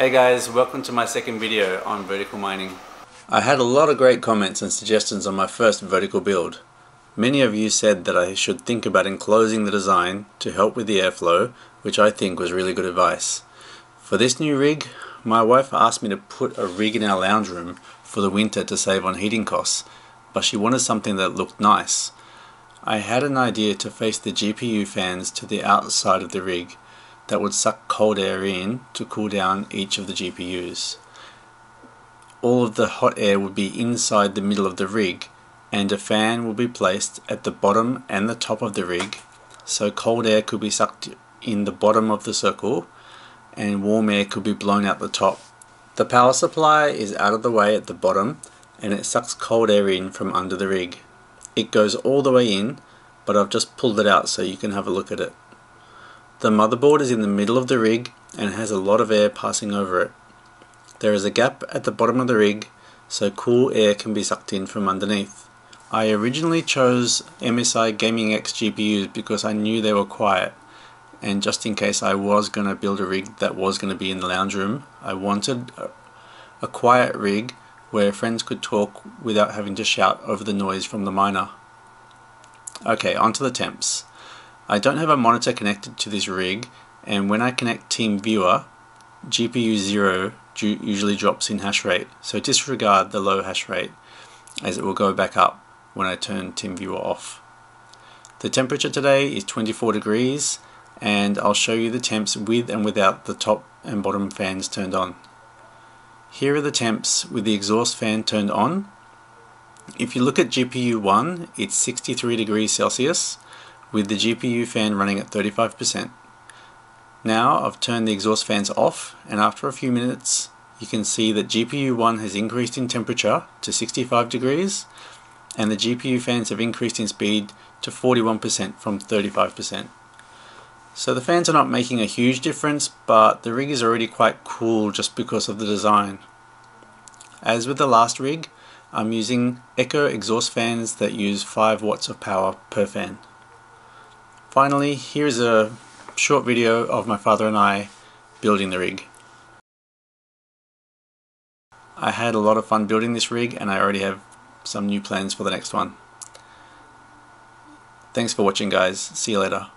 Hey guys, welcome to my second video on vertical mining. I had a lot of great comments and suggestions on my first vertical build. Many of you said that I should think about enclosing the design to help with the airflow, which I think was really good advice. For this new rig, my wife asked me to put a rig in our lounge room for the winter to save on heating costs, but she wanted something that looked nice. I had an idea to face the GPU fans to the outside of the rig that would suck cold air in to cool down each of the GPUs. All of the hot air would be inside the middle of the rig and a fan will be placed at the bottom and the top of the rig so cold air could be sucked in the bottom of the circle and warm air could be blown out the top. The power supply is out of the way at the bottom and it sucks cold air in from under the rig. It goes all the way in but I've just pulled it out so you can have a look at it. The motherboard is in the middle of the rig and has a lot of air passing over it. There is a gap at the bottom of the rig so cool air can be sucked in from underneath. I originally chose MSI Gaming X GPUs because I knew they were quiet and just in case I was going to build a rig that was going to be in the lounge room, I wanted a, quiet rig where friends could talk without having to shout over the noise from the miner. Okay, onto the temps. I don't have a monitor connected to this rig and when I connect TeamViewer, GPU 0 usually drops in hash rate, so disregard the low hash rate as it will go back up when I turn TeamViewer off. The temperature today is 24 degrees and I'll show you the temps with and without the top and bottom fans turned on. Here are the temps with the exhaust fan turned on. If you look at GPU 1, it's 63 degrees Celsius with the GPU fan running at 35%. Now I've turned the exhaust fans off and after a few minutes you can see that GPU 1 has increased in temperature to 65 degrees and the GPU fans have increased in speed to 41% from 35%. So the fans are not making a huge difference but the rig is already quite cool just because of the design. As with the last rig, I'm using Echo exhaust fans that use 5 watts of power per fan. Finally, here's a short video of my father and I building the rig. I had a lot of fun building this rig and I already have some new plans for the next one. Thanks for watching guys, see you later.